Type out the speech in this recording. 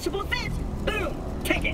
punishable offense. Boom, Take it.